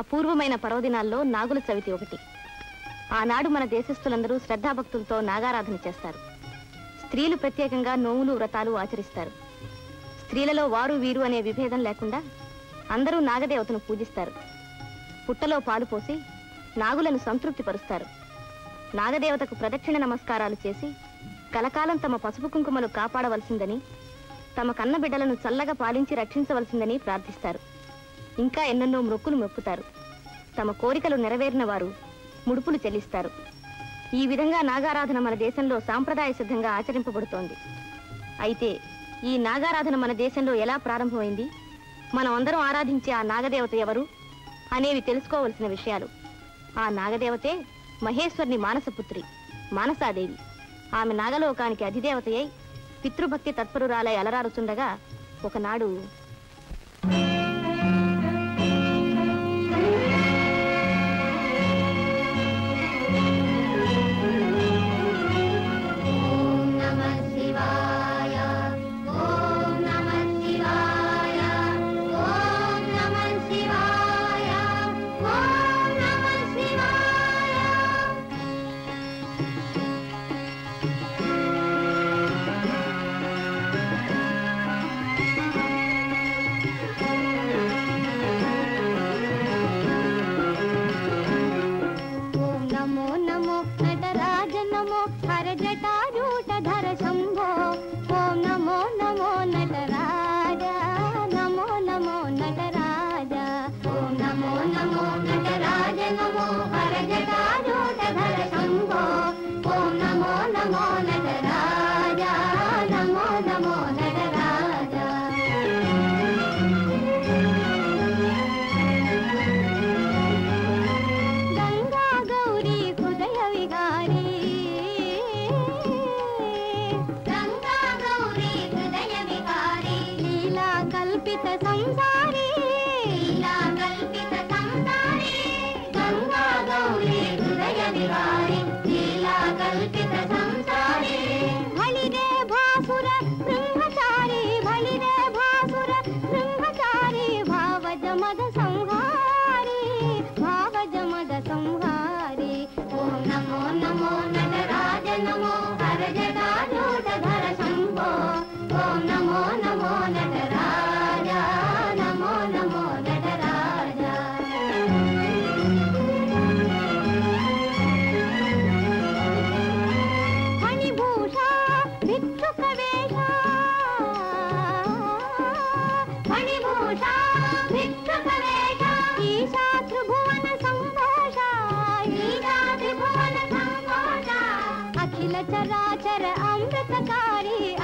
అపూర్వమైన పర్వదినాల్లో నాగుల చవితి ఒకటి. ఆనాడు మన దేశస్థులందరూ శ్రద్ధాభక్తులతో నాగారాధన చేస్తారు. స్త్రీలు ప్రత్యేకంగా నోములు వ్రతాలు ఆచరిస్తారు. స్త్రీలలో వారు వీరు అనే విభేదం లేకుండా అందరూ నాగదేవతను పూజిస్తారు. పుట్టలో పాలు పోసి నాగులను సంతృప్తిపరుస్తారు. నాగదేవతకు ప్రదక్షిణ నమస్కారాలు చేసి కలకాలం తమ పసుపు కుంకుమలు కాపాడవలసిందని తమ కన్న బిడ్డలను చల్లగా పాలించి రక్షించవలసిందని ప్రార్థిస్తారు. ఇంకా ఎన్నెన్నో మొక్కులు మొక్కుతారు. తమ కోరికలు నెరవేరిన వారు ముడుపులు చెల్లిస్తారు. ఈ విధంగా నాగారాధన మన దేశంలో సాంప్రదాయ సిద్ధంగా ఆచరింపబడుతోంది. అయితే ఈ నాగారాధన మన దేశంలో ఎలా ప్రారంభమైంది? మనం అందరం ఆరాధించే ఆ నాగదేవత ఎవరు? అనేవి తెలుసుకోవలసిన విషయాలు. ఆ నాగదేవతే మహేశ్వరుని మానసపుత్రి మానసాదేవి. ఆమె నాగలోకానికి అధిదేవతయై పితృభక్తి తత్పరురాలై అలరారుచుండగా ఒకనాడు कल्पित संसार। चराचर अमृतकारी